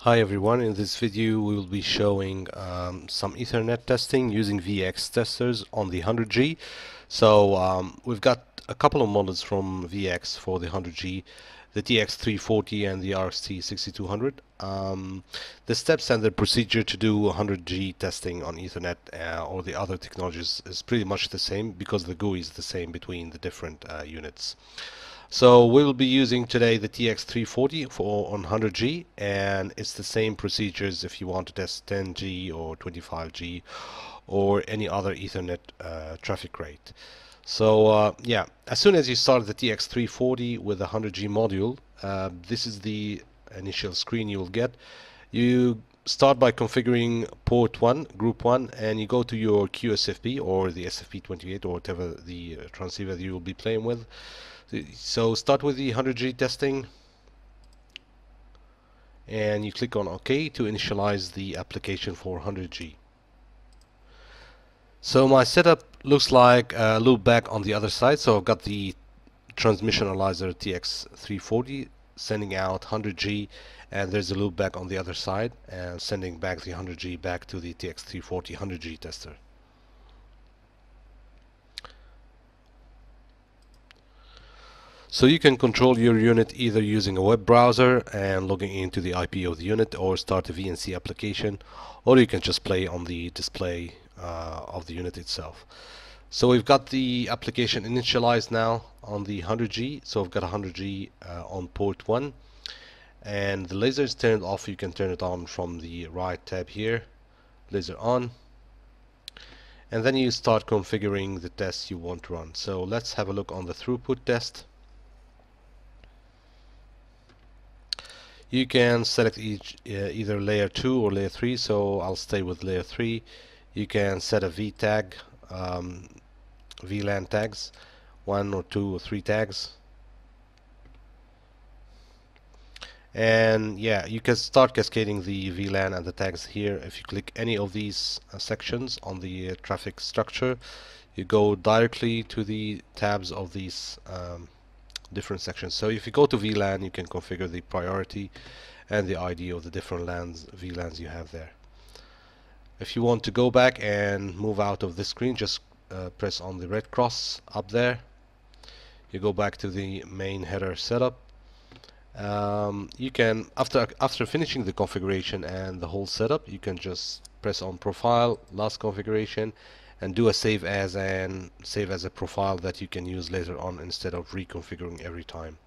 Hi everyone, in this video we will be showing um, some Ethernet testing using VeEX testers on the 100G. So um, we've got a couple of models from VeEX for the 100G, the TX340 and the RXT6200. Um, the steps and the procedure to do 100G testing on Ethernet uh, or the other technologies is pretty much the same because the GUI is the same between the different uh, units. So we will be using today the TX340 for on 100G and it's the same procedures if you want to test 10G or 25G or any other Ethernet uh, traffic rate. So uh, yeah, as soon as you start the TX340 with the 100G module, uh, this is the initial screen you will get. You start by configuring port 1, group 1, and you go to your QSFP or the SFP28 or whatever the uh, transceiver you will be playing with. So start with the 100G testing and you click on OK to initialize the application for 100G. So my setup looks like a loopback on the other side. So I've got the transmission analyzer TX340 sending out 100G and there's a loopback on the other side and sending back the 100G back to the TX340 100G tester. So you can control your unit either using a web browser and logging into the IP of the unit or start a VNC application or you can just play on the display uh, of the unit itself. So we've got the application initialized now on the 100G. So we've got 100G uh, on port 1 and the laser is turned off. You can turn it on from the right tab here. Laser on and then you start configuring the tests you want to run. So let's have a look on the throughput test. You can select each uh, either layer 2 or layer 3 so I'll stay with layer 3 you can set a V tag um, VLAN tags one or two or three tags. And yeah you can start cascading the VLAN and the tags here. If you click any of these uh, sections on the uh, traffic structure you go directly to the tabs of these um, different sections. So if you go to VLAN, you can configure the priority and the ID of the different LANs, VLANs you have there. If you want to go back and move out of this screen, just uh, press on the red cross up there. You go back to the main header setup. Um, you can, after after finishing the configuration and the whole setup, you can just press on profile, last configuration, and do a save as and save as a profile that you can use later on instead of reconfiguring every time.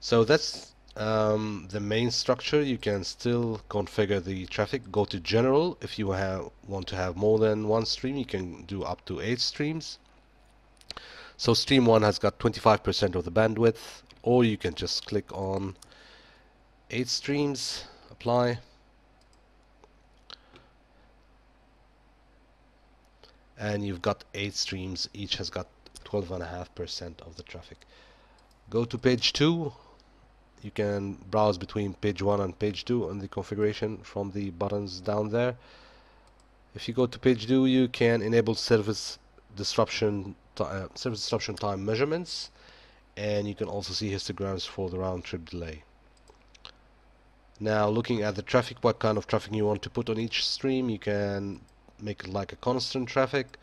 So that's um, the main structure. You can still configure the traffic. Go to general. If you have, want to have more than one stream you can do up to eight streams. So stream 1 has got 25% of the bandwidth or you can just click on 8 streams apply and you've got eight streams each has got 12.5% of the traffic. Go to page 2 you can browse between page 1 and page 2 on the configuration from the buttons down there. If you go to page 2 you can enable service disruption uh, service disruption time measurements and you can also see histograms for the round trip delay. Now looking at the traffic what kind of traffic you want to put on each stream you can make it like a constant traffic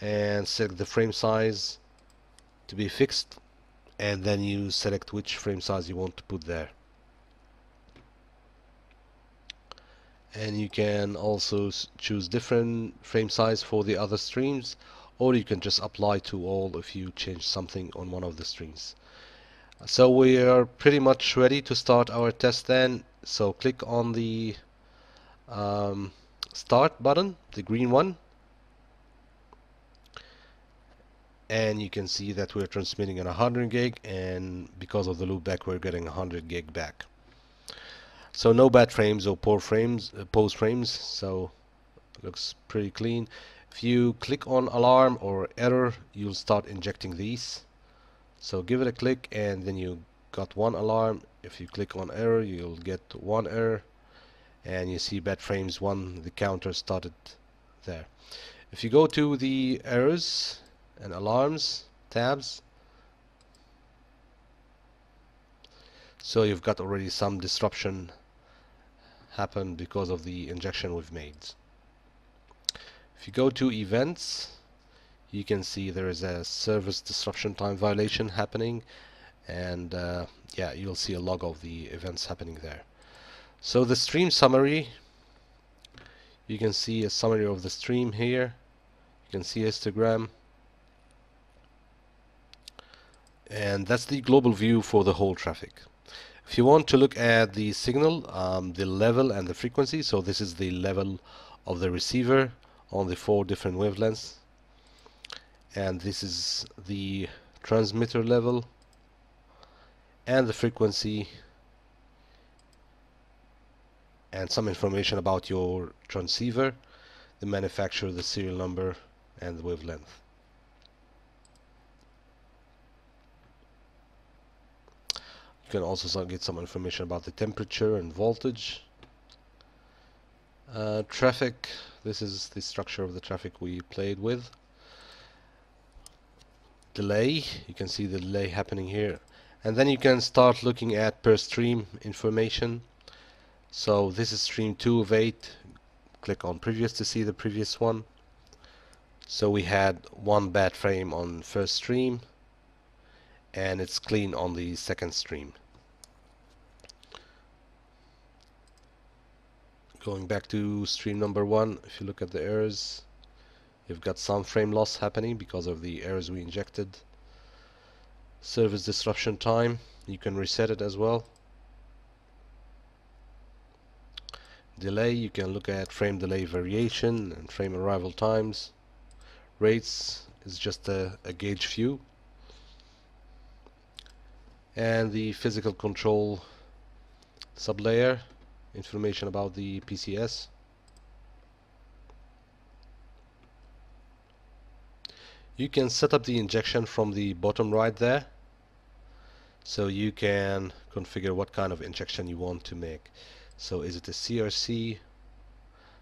and select the frame size to be fixed and then you select which frame size you want to put there. And you can also choose different frame size for the other streams or you can just apply to all if you change something on one of the streams. So we are pretty much ready to start our test then. So click on the um, start button, the green one. And you can see that we're transmitting at 100 gig and because of the loopback we're getting 100 gig back. So no bad frames or poor frames, uh, pause frames, so looks pretty clean. If you click on alarm or error, you'll start injecting these. So give it a click and then you got one alarm. If you click on error, you'll get one error and you see bad frames 1 the counter started there if you go to the errors and alarms tabs so you've got already some disruption happened because of the injection we've made. If you go to events, you can see there is a service disruption time violation happening and uh, yeah you'll see a log of the events happening there so the stream summary you can see a summary of the stream here. You can see histogram. And that's the global view for the whole traffic. If you want to look at the signal um, the level and the frequency so this is the level of the receiver on the four different wavelengths. And this is the transmitter level and the frequency and some information about your transceiver the manufacturer the serial number and the wavelength. You can also get some information about the temperature and voltage. Uh, traffic. This is the structure of the traffic we played with. Delay. You can see the delay happening here. And then you can start looking at per stream information so this is stream 2 of 8 click on previous to see the previous one so we had one bad frame on first stream and it's clean on the second stream going back to stream number one if you look at the errors You've got some frame loss happening because of the errors we injected. Service disruption time, you can reset it as well. Delay, you can look at frame delay variation and frame arrival times. Rates is just a, a gauge view. And the physical control sublayer, information about the PCS. you can set up the injection from the bottom right there so you can configure what kind of injection you want to make so is it a CRC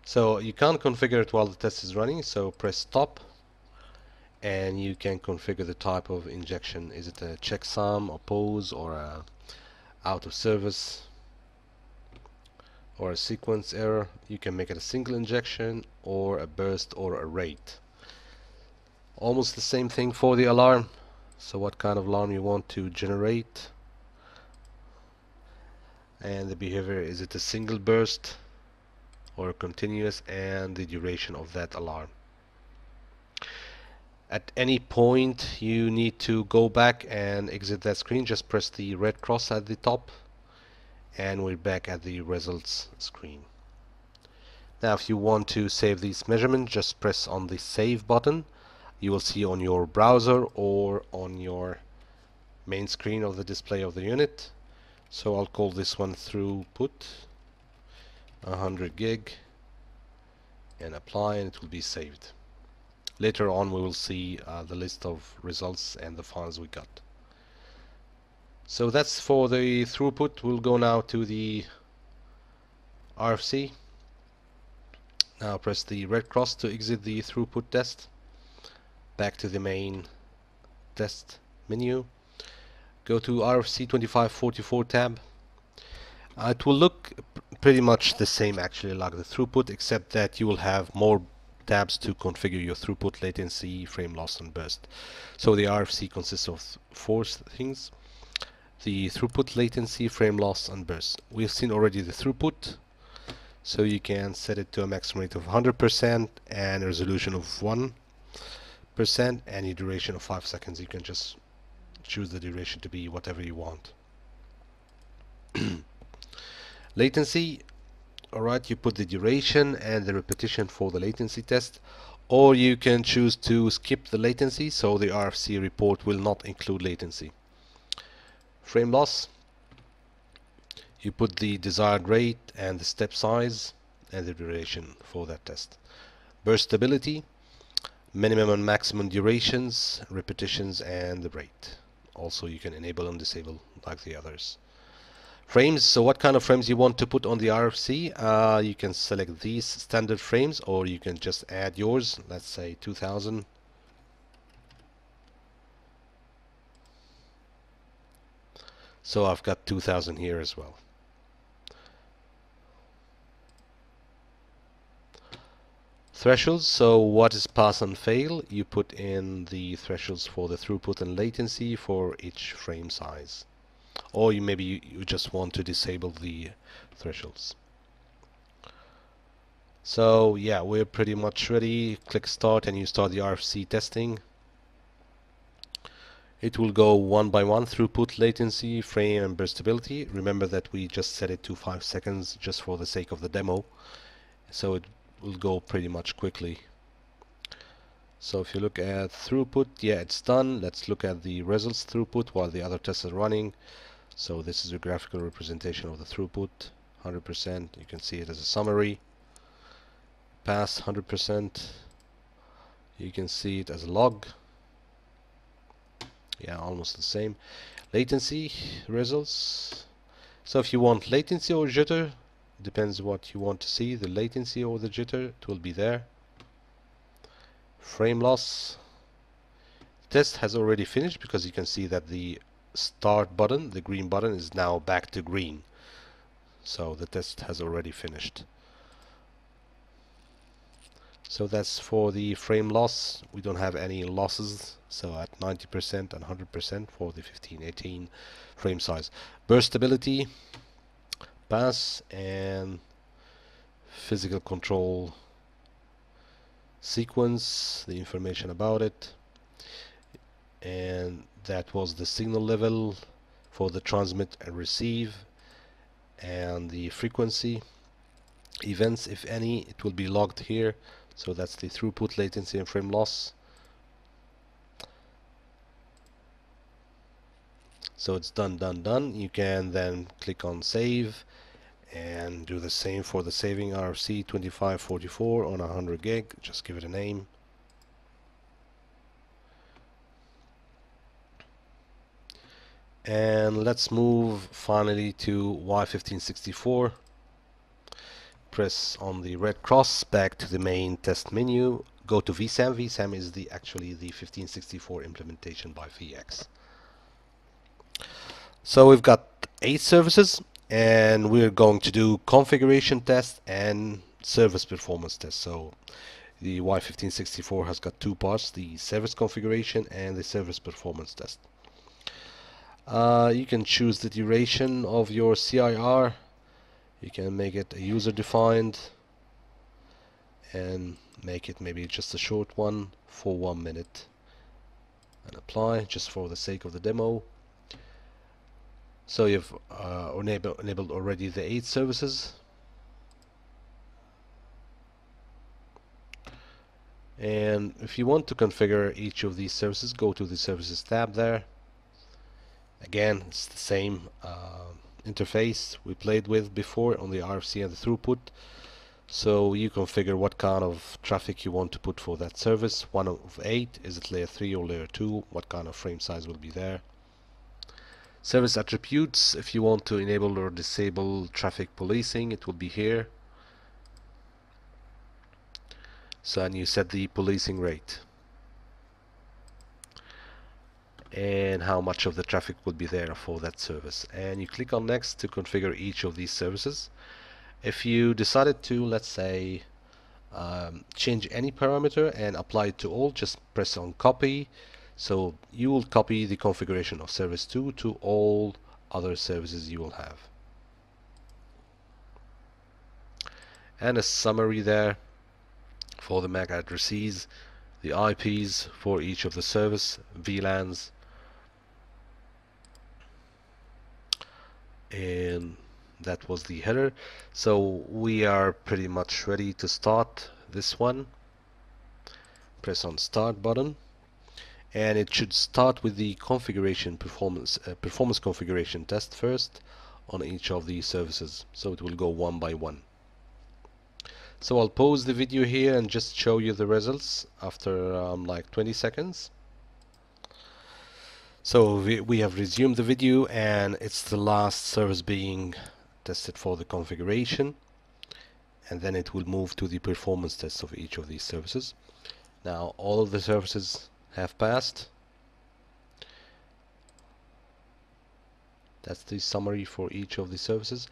so you can't configure it while the test is running so press stop. And you can configure the type of injection. Is it a checksum or pause or a out of service or a sequence error? You can make it a single injection or a burst or a rate. Almost the same thing for the alarm. So what kind of alarm you want to generate and the behavior is it a single burst or continuous and the duration of that alarm? At any point you need to go back and exit that screen. Just press the red cross at the top and we're back at the results screen. Now if you want to save these measurements just press on the save button. You will see on your browser or on your main screen of the display of the unit so I'll call this one throughput 100 gig and apply and it will be saved. Later on we will see uh, the list of results and the files we got. So that's for the throughput. We'll go now to the RFC now press the red cross to exit the throughput test. Back to the main test menu go to RFC 2544 tab. Uh, it will look pretty much the same actually like the throughput except that you will have more tabs to configure your throughput latency frame loss and burst. So the RFC consists of four things. The throughput latency frame loss and burst. We've seen already the throughput so you can set it to a maximum rate of 100% and a resolution of 1 percent any duration of 5 seconds. You can just choose the duration to be whatever you want. Latency alright you put the duration and the repetition for the latency test or you can choose to skip the latency so the RFC report will not include latency. Frame loss you put the desired rate and the step size and the duration for that test. Burst stability minimum and maximum durations, repetitions, and the rate. Also, you can enable and disable like the others. Frames, so what kind of frames you want to put on the RFC? Uh, you can select these standard frames or you can just add yours, let's say 2000. So I've got 2000 here as well. Thresholds. So what is pass and fail? You put in the thresholds for the throughput and latency for each frame size. Or you maybe you, you just want to disable the thresholds. So yeah we're pretty much ready. Click start and you start the RFC testing. It will go one by one throughput latency frame and burstability. Remember that we just set it to five seconds just for the sake of the demo. So it will go pretty much quickly. So if you look at throughput yeah it's done. Let's look at the results throughput while the other tests are running. So this is a graphical representation of the throughput 100% you can see it as a summary. Pass 100% you can see it as a log. Yeah almost the same. Latency results. So if you want latency or jitter depends what you want to see the latency or the jitter. It will be there. Frame loss. Test has already finished because you can see that the start button the green button is now back to green. So the test has already finished. So that's for the frame loss. We don't have any losses. So at 90% and 100% for the 1518 frame size. Burstability pass and physical control sequence the information about it. And that was the signal level for the transmit and receive and the frequency. Events if any it will be logged here. So that's the throughput latency and frame loss so it's done done done. You can then click on save and do the same for the saving RFC 2544 on 100 gig. Just give it a name. And let's move finally to Y1564 press on the red cross back to the main test menu. Go to vSAM vSAM is the actually the 1564 implementation by VeEX so we've got eight services and we're going to do configuration test and service performance test. So the Y1564 has got two parts the service configuration and the service performance test. Uh, you can choose the duration of your CIR you can make it a user defined and make it maybe just a short one for one minute and apply just for the sake of the demo so you've uh, enabled, enabled already the eight services? And if you want to configure each of these services go to the services tab there. Again it's the same uh, interface we played with before on the RFC and the throughput. So you configure what kind of traffic you want to put for that service. One of eight is it layer 3 or layer 2 what kind of frame size will be there service attributes. If you want to enable or disable traffic policing it will be here. So and you set the policing rate. And how much of the traffic will be there for that service. And you click on next to configure each of these services. If you decided to let's say um, change any parameter and apply it to all just press on copy so you will copy the configuration of service 2 to all other services you will have. And a summary there for the MAC addresses the IPs for each of the service VLANs and that was the header. So we are pretty much ready to start this one. Press on start button and it should start with the configuration performance uh, performance configuration test first on each of the services so it will go one by one. So I'll pause the video here and just show you the results after um, like 20 seconds. So we, we have resumed the video and it's the last service being tested for the configuration. And then it will move to the performance test of each of these services. Now all of the services have passed. That's the summary for each of the services.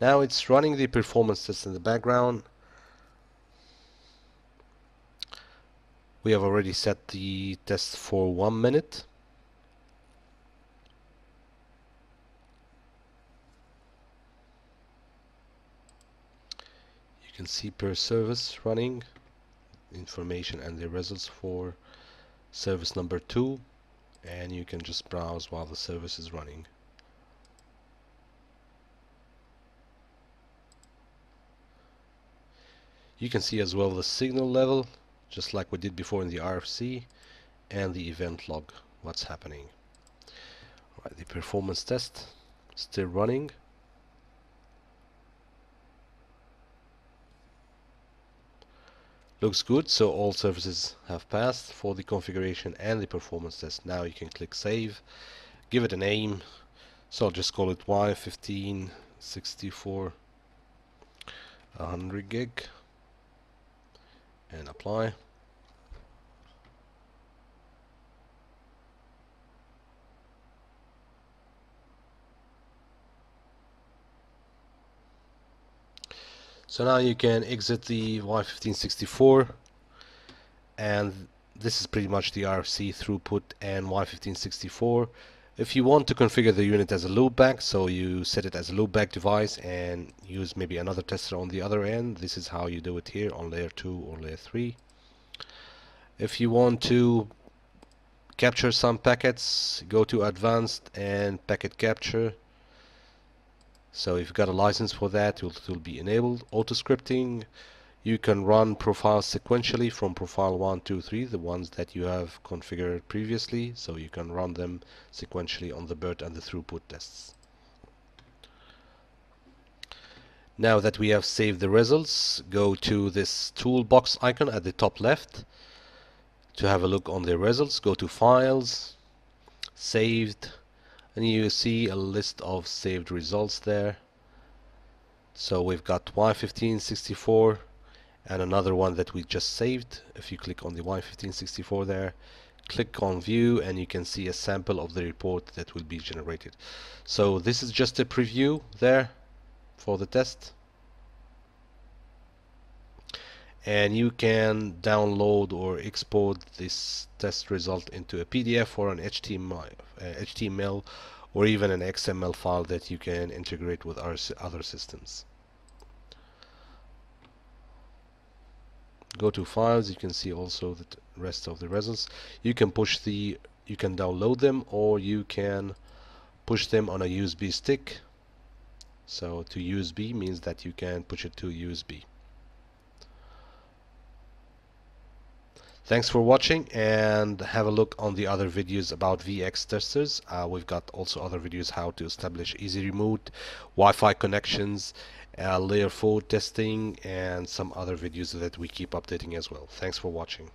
Now it's running the performance test in the background we have already set the test for one minute you can see per service running information and the results for service number two and you can just browse while the service is running. You can see as well the signal level just like we did before in the RFC and the event log what's happening. Right the performance test still running looks good so all services have passed for the configuration and the performance test. Now you can click save give it a name. So I'll just call it Y1564 100 gig and apply So now you can exit the Y1564 and this is pretty much the RFC throughput and Y1564. If you want to configure the unit as a loopback, so you set it as a loopback device and use maybe another tester on the other end, this is how you do it here on layer 2 or layer 3. If you want to capture some packets, go to advanced and packet capture so if you've got a license for that it will, it will be enabled. Auto scripting you can run profiles sequentially from profile 1 2 3 the ones that you have configured previously. So you can run them sequentially on the BERT and the throughput tests. Now that we have saved the results go to this toolbox icon at the top left to have a look on the results. Go to files saved and you see a list of saved results there. So we've got Y1564 and another one that we just saved. If you click on the Y1564 there click on view and you can see a sample of the report that will be generated. So this is just a preview there for the test and you can download or export this test result into a PDF or an HTML, uh, HTML or even an XML file that you can integrate with our other systems. Go to files, you can see also the rest of the results. You can push the, you can download them or you can push them on a USB stick. So to USB means that you can push it to USB. Thanks for watching and have a look on the other videos about VeEX testers. Uh, we've got also other videos how to establish easy remote, Wi-Fi connections, uh, layer 4 testing and some other videos that we keep updating as well. Thanks for watching.